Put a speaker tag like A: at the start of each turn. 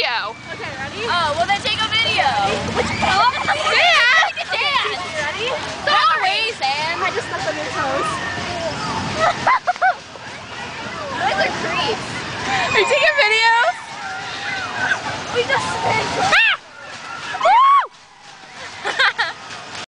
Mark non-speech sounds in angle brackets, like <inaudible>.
A: video.
B: Okay, ready?
C: Oh, well then take a video. Oh, <laughs> yeah. Dance. Okay,
B: ready?
C: Don't Sam. I
B: just stepped on your toes. <laughs>
C: Those are creeps.
A: Are you taking video?
B: We just <laughs>